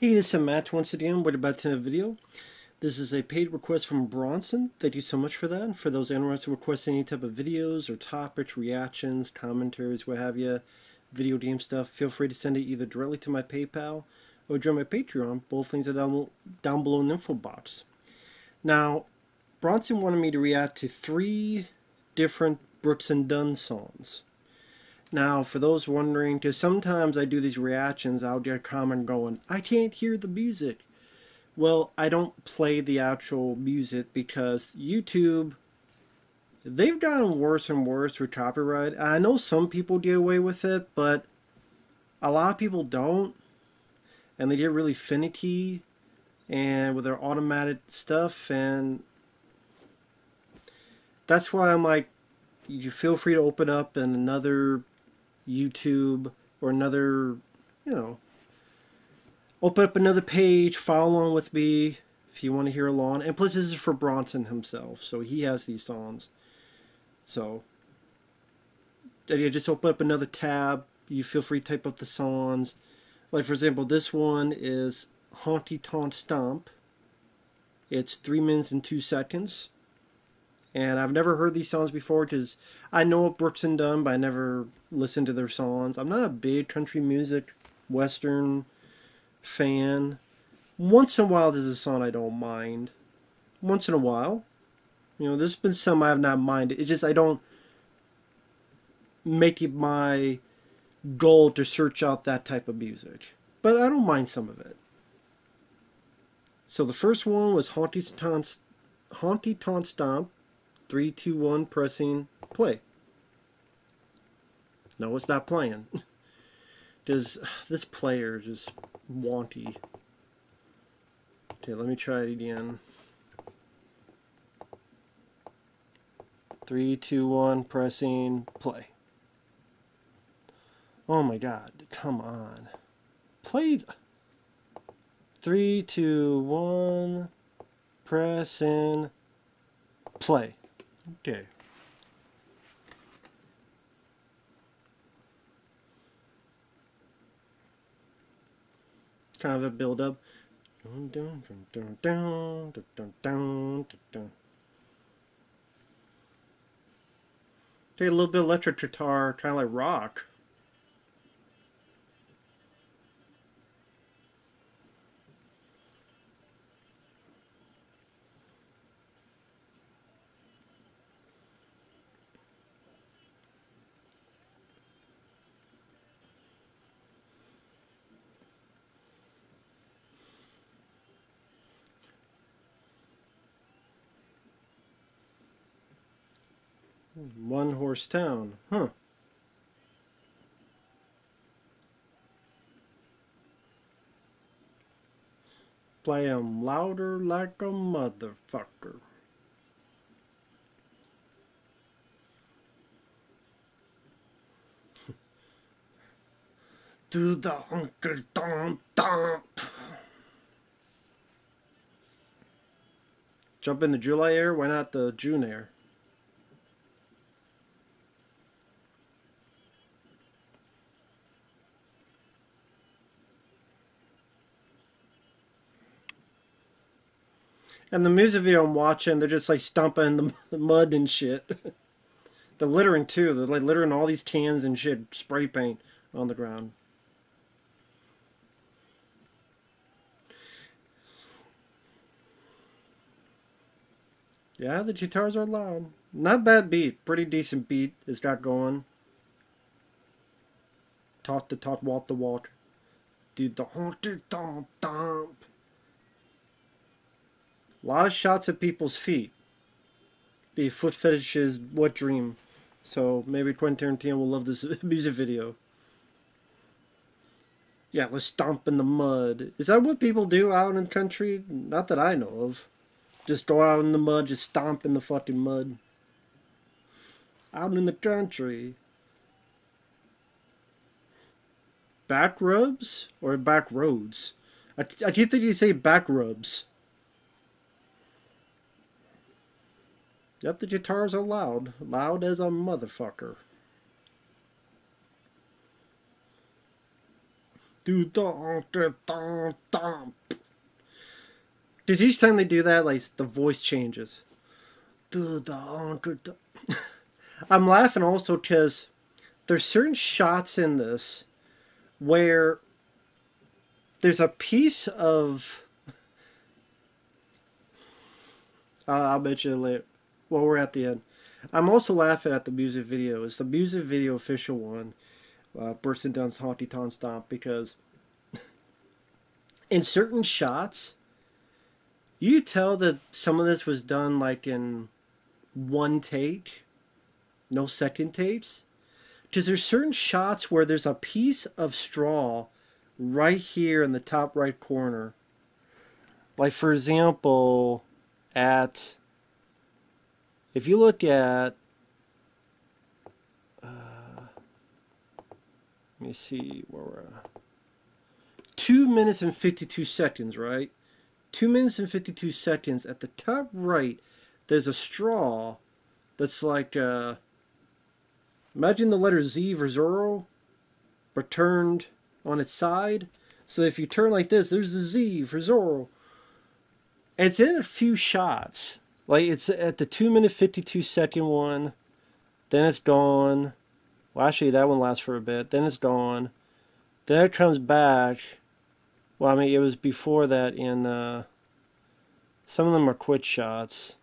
Hey, this is Matt once again. We're about to video. This is a paid request from Bronson. Thank you so much for that. And For those interested in requesting any type of videos or topics, reactions, commentaries, what have you, video game stuff, feel free to send it either directly to my PayPal or join my Patreon. Both links are down, down below in the info box. Now, Bronson wanted me to react to three different Brooks and Dunn songs. Now, for those wondering, because sometimes I do these reactions, I'll get a comment going, I can't hear the music. Well, I don't play the actual music because YouTube, they've gotten worse and worse with copyright. I know some people get away with it, but a lot of people don't. And they get really finicky and with their automated stuff. And that's why I'm like, you feel free to open up and another YouTube or another, you know, open up another page, follow along with me if you want to hear along. And plus, this is for Bronson himself, so he has these songs. So, yeah, just open up another tab. You feel free to type up the songs. Like, for example, this one is Honky Tonk Stomp. It's 3 minutes and 2 seconds. And I've never heard these songs before because I know Brooks and Dunn, but I never listened to their songs. I'm not a big country music, western fan. Once in a while, there's a song I don't mind. Once in a while. You know, there's been some I have not minded. It's just I don't make it my goal to search out that type of music. But I don't mind some of it. So the first one was Honky Tonk, Honky Tonk Stomp Three, two, one, pressing play. No, it's not playing. Does this player just wanty. Okay, let me try it again. Three, two, one, pressing play. Oh my god, come on. Play. Th Three, two, one, press in, play. Okay. Kind of a build up. Take a little bit of electric guitar, kind of like rock. Town. Huh. Play 'em louder like a motherfucker. Do the hunker dump dump. Jump in the July air? Why not the June air? And the music video I'm watching, they're just like stomping the mud and shit. they're littering too. They're like littering all these cans and shit, spray paint on the ground. Yeah, the guitars are loud. Not bad beat. Pretty decent beat it's got going. Talk to talk, walk the walk. Dude, the haunted thump thump. A lot of shots of people's feet. Be foot fetishes, what dream. So maybe Quentin Tarantino will love this music video. Yeah, let's stomp in the mud. Is that what people do out in the country? Not that I know of. Just go out in the mud, just stomp in the fucking mud. Out in the country. Back rubs or back roads? I, I keep thinking you say back rubs. Yep, the guitars are loud. Loud as a motherfucker. Because each time they do that, like the voice changes. I'm laughing also because there's certain shots in this where there's a piece of. Uh, I'll bet you later. Well, we're at the end. I'm also laughing at the music video. It's the music video official one, uh, Brooks and Dunn's Honky Tonk Stomp, because in certain shots, you tell that some of this was done like in one take, no second takes. Because there's certain shots where there's a piece of straw right here in the top right corner. Like, for example, at if you look at uh, let me see where we're at. two minutes and 52 seconds right? Two minutes and 52 seconds. At the top right there's a straw that's like uh, imagine the letter Z for Zorro but turned on its side. So if you turn like this there's the Z for Zorro. It's in a few shots like it's at the two minute fifty two second one, then it's gone. Well, actually, that one lasts for a bit. Then it's gone. Then it comes back. Well, I mean, it was before that in. Uh, some of them are quit shots.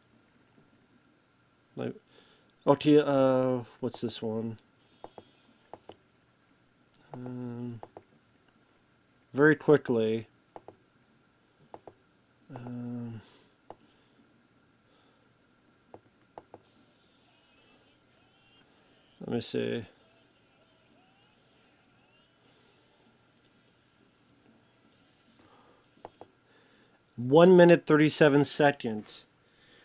Like, okay, uh, what's this one? Um, very quickly. Um, Let me see. One minute thirty seven seconds.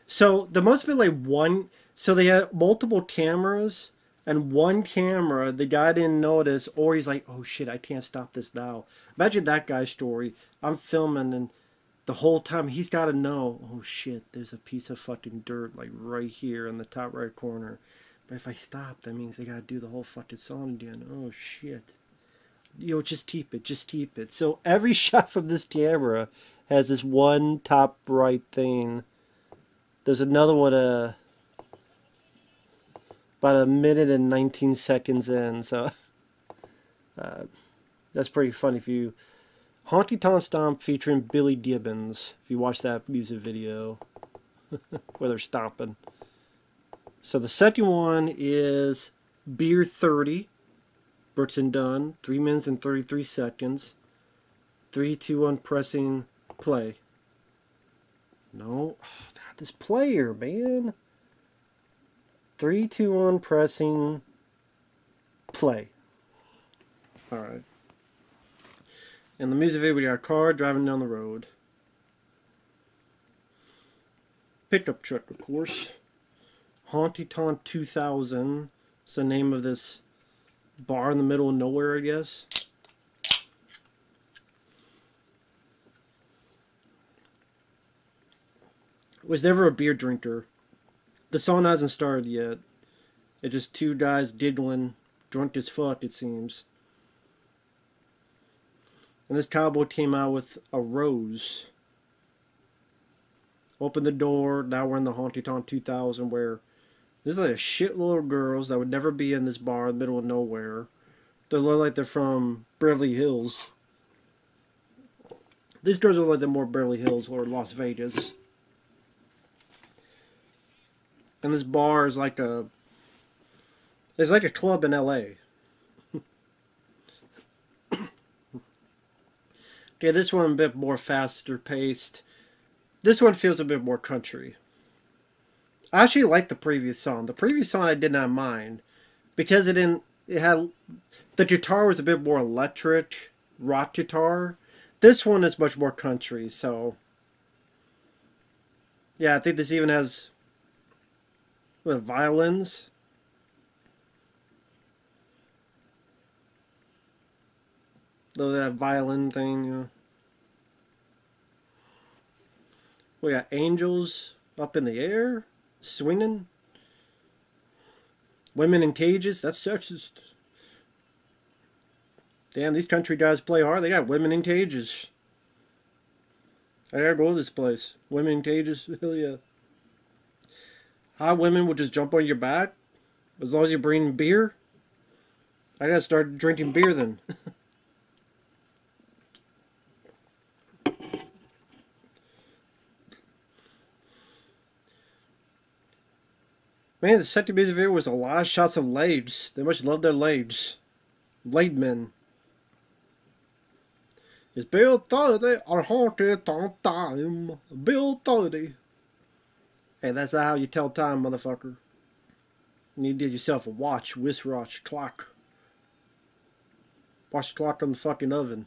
So the must be like one. So they had multiple cameras, and one camera the guy didn't notice, or he's like, "Oh shit, I can't stop this now." Imagine that guy's story. I'm filming, and the whole time he's got to know, "Oh shit, there's a piece of fucking dirt like right here in the top right corner." But if I stop, that means I gotta do the whole fucking song again. Oh shit. Yo, just keep it, just keep it. So every shot from this camera has this one top right thing. There's another one uh, about a minute and 19 seconds in. So uh, that's pretty funny if you... Honky Tonk Stomp featuring Billy Gibbons. If you watch that music video where they're stomping. So the second one is Beer 30, Brooks and Dunn, 3 minutes and 33 seconds. 3, 2, 1, pressing play. No, God, this player, man. 3, 2, 1, pressing play. Alright. And the music video, we got a car driving down the road. Pickup truck, of course. Honky Tonk 2000. It's the name of this bar in the middle of nowhere, I guess. Was never a beer drinker. The song hasn't started yet. It's just two guys diddling, drunk as fuck, it seems. And this cowboy came out with a rose. Opened the door. Now we're in the Honky Tonk 2000 where there's like a shitload of girls that would never be in this bar in the middle of nowhere. They look like they're from Beverly Hills. These girls look like they're more Beverly Hills or Las Vegas. And this bar is like a it's like a club in LA. yeah, this one a bit more faster paced. This one feels a bit more country. I actually like the previous song. The previous song I did not mind because it didn't. It had the guitar was a bit more electric rock guitar. This one is much more country. So yeah, I think this even has what, violins. Though that violin thing. Know. We got angels up in the air swinging. Women in cages, that's sexist. Damn, these country guys play hard. They got women in cages. I gotta go to this place. Women in cages, hell yeah. Hot women will just jump on your back as long as you bring beer. I gotta start drinking beer then. Man, the second music video was a lot of shots of legs. They must love their legs. Laid men. It's Beer 30 or haunted on time. Beer 30. Hey, that's not how you tell time, motherfucker. You need to get yourself a watch, wristwatch, clock. Watch the clock on the fucking oven.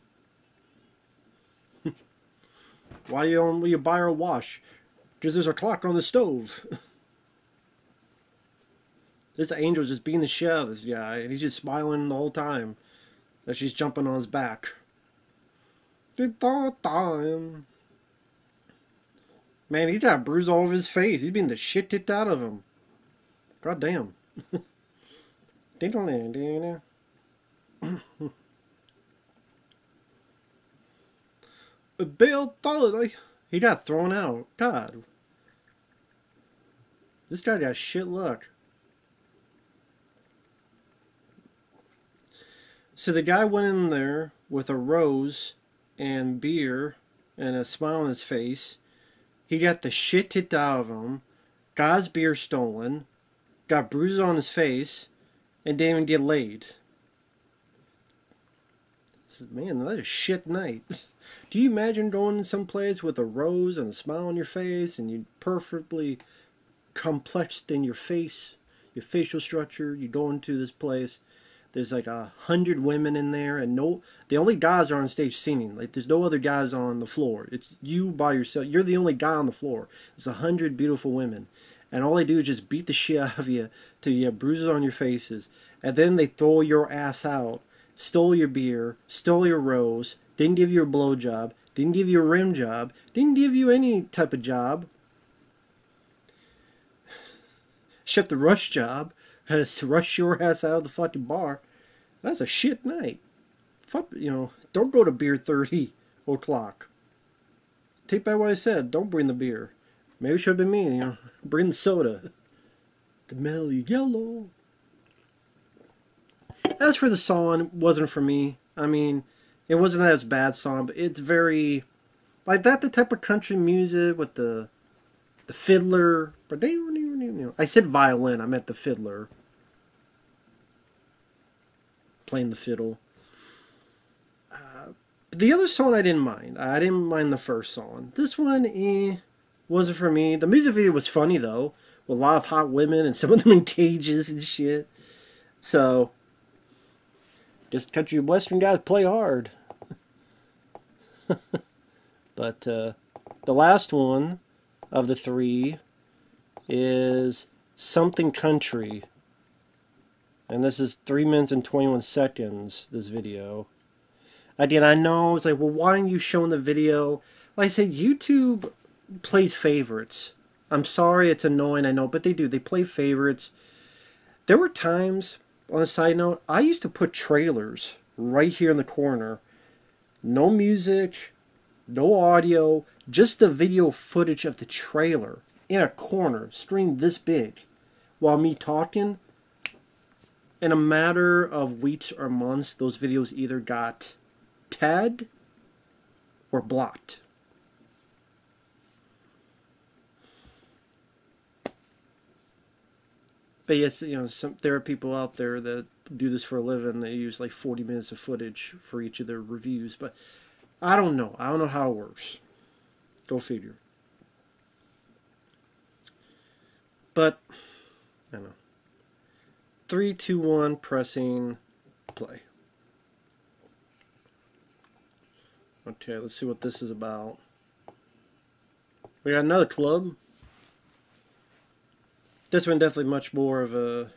Why you only you buy a watch? Because there's a clock on the stove. this angel's just being the shit out of this guy, and he's just smiling the whole time that she's jumping on his back. Good time. Man, he's got a bruise all over his face. He's being the shit kicked out of him. God damn. Bill Dolly. He got thrown out. God. This guy got shit luck. So the guy went in there with a rose and beer and a smile on his face. He got the shit kicked out of him, got his beer stolen, got bruises on his face, and didn't even get laid. Man, that's a shit night. Do you imagine going someplace with a rose and a smile on your face and you perfectly complexed in your face, your facial structure, you go into this place there's like a hundred women in there, and no, the only guys are on stage singing. Like there's no other guys on the floor. It's you by yourself. You're the only guy on the floor. There's a hundred beautiful women, and all they do is just beat the shit out of you till you have bruises on your faces, and then they throw your ass out, stole your beer, stole your rose, didn't give you a blow job, didn't give you a rim job, didn't give you any type of job, except the rush job has to rush your ass out of the fucking bar. That's a shit night. Fuck, you know, don't go to beer 30 o'clock. Take back what I said. Don't bring the beer. Maybe it should have been me, you know. Bring the soda. The mellow yellow. As for the song, wasn't for me. I mean, it wasn't as bad song, but it's very like that the type of country music with the the fiddler. I said violin, I meant the fiddler playing the fiddle. Uh, the other song I didn't mind. I didn't mind the first song. This one, eh, wasn't for me. The music video was funny though, with a lot of hot women and some of them in cages and shit. So, just country western guys play hard. but uh, the last one of the three is Something Country and this is 3 minutes and 21 seconds, this video. Again, I know, it's like, well, why aren't you showing the video? Like I said, YouTube plays favorites. I'm sorry it's annoying, I know, but they do. They play favorites. There were times, on a side note, I used to put trailers right here in the corner. No music, no audio, just the video footage of the trailer in a corner, screen this big, while me talking in a matter of weeks or months, those videos either got tagged or blocked. But yes, you know, some there are people out there that do this for a living. They use like 40 minutes of footage for each of their reviews. But I don't know. I don't know how it works. Go figure. But I don't know three, two, one, pressing play. Okay, let's see what this is about. We got another club. This one definitely much more of a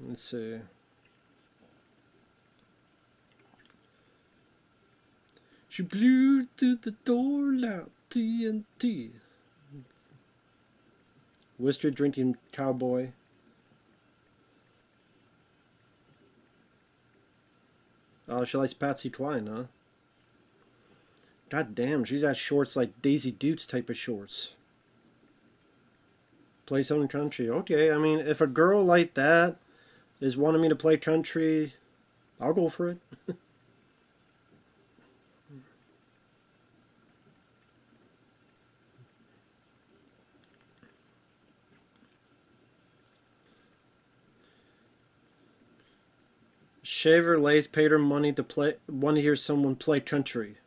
let's see. She blew through the door loud TNT. Worcester Drinking Cowboy. Oh, she likes Patsy Cline, huh? God damn, she's got shorts like Daisy Dukes type of shorts. Play some country. Okay, I mean, if a girl like that is wanting me to play country, I'll go for it. Shaver Lays paid her money to play want to hear someone play country.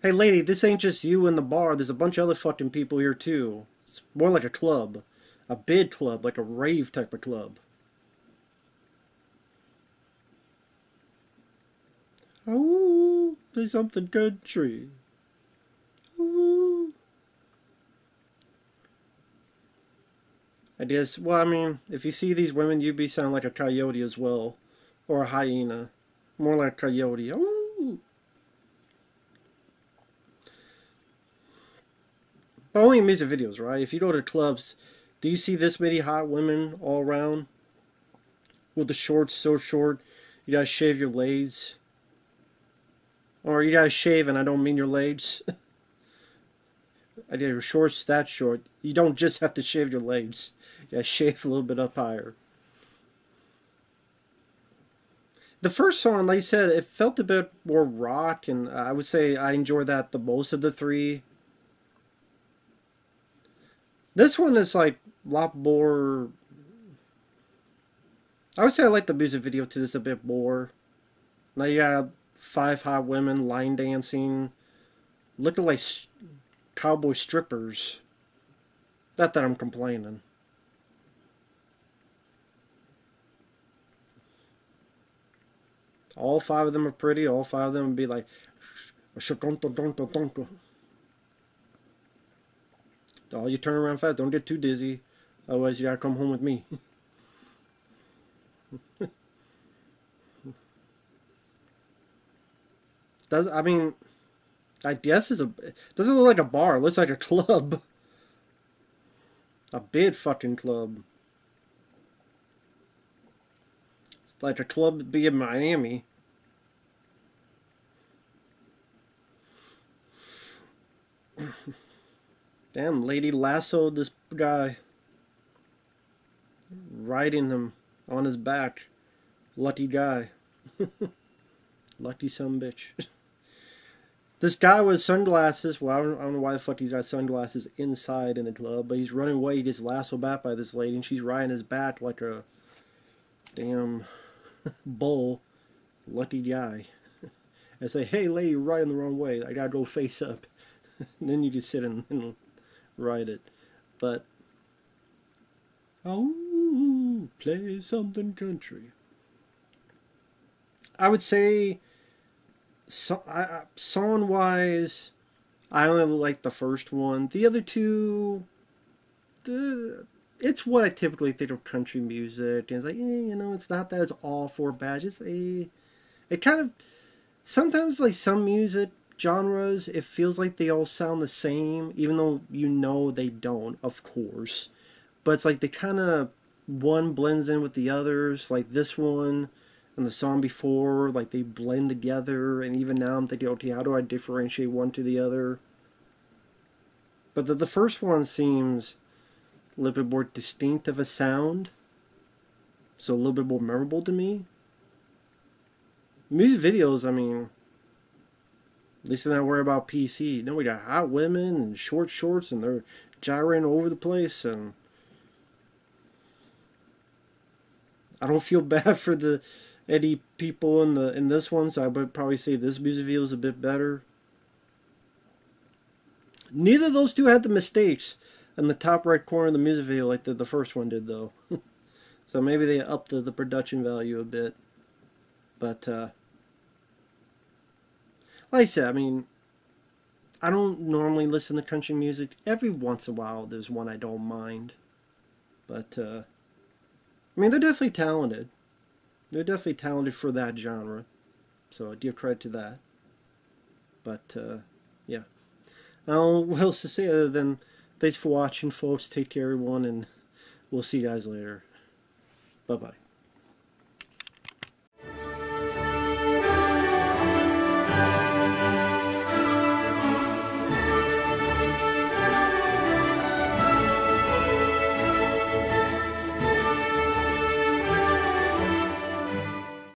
Hey lady, this ain't just you in the bar, there's a bunch of other fucking people here too. It's more like a club. A bid club, like a rave type of club. Oh, play something country. Ooh. I guess, well, I mean, if you see these women, you'd be sound like a coyote as well. Or a hyena. More like a coyote. Ooh. But only in music videos, right? If you go to clubs, do you see this many hot women all around? With the shorts so short, you gotta shave your legs. Or you gotta shave, and I don't mean your legs. I did your shorts that short. You don't just have to shave your legs. Yeah, shave a little bit up higher. The first song, like I said, it felt a bit more rock, and I would say I enjoy that the most of the three. This one is like a lot more. I would say I like the music video to this a bit more. Now you got five hot women line dancing, looking like cowboy strippers. Not that I'm complaining. All five of them are pretty. All five of them would be like, All you turn around fast. Don't get too dizzy. Otherwise, you gotta come home with me. Does I mean, I guess is a doesn't look like a bar. It looks like a club. A big fucking club. It's like a club be in Miami. Damn, lady lassoed this guy. Riding him on his back. Lucky guy. Lucky some bitch. this guy with sunglasses. Well, I don't, I don't, know why the fuck he's got sunglasses inside in the club, but he's running away. He gets lassoed back by this lady, and she's riding his back like a damn bull. Lucky guy. I say, hey, lady, you're riding the wrong way. I gotta go face up. then you can sit and, and ride it. But, oh, play something country. I would say, so, I, song wise, I only like the first one. The other two, the, it's what I typically think of country music. And it's like, eh, you know, it's not that it's all four bad. It's a, it kind of, sometimes like some music genres, it feels like they all sound the same, even though you know they don't, of course. But it's like they kind of, one blends in with the others, like this one and the song before, like they blend together, and even now I'm thinking, okay, how do I differentiate one to the other? But the, the first one seems a little bit more distinct of a sound, so a little bit more memorable to me. Music videos, I mean, at least they're not worried about PC. No, we got hot women and short shorts, and they're gyrating over the place, and I don't feel bad for the any people in the in this one, so I would probably say this music video is a bit better. Neither of those two had the mistakes in the top right corner of the music video like the, the first one did, though. so maybe they upped the, the production value a bit. But, uh, like I said, I mean, I don't normally listen to country music. Every once in a while, there's one I don't mind. But, uh, I mean, they're definitely talented. They're definitely talented for that genre. So I give credit to that. But, uh, yeah. Uh, what else to say other than thanks for watching, folks. Take care, everyone, and we'll see you guys later. Bye-bye.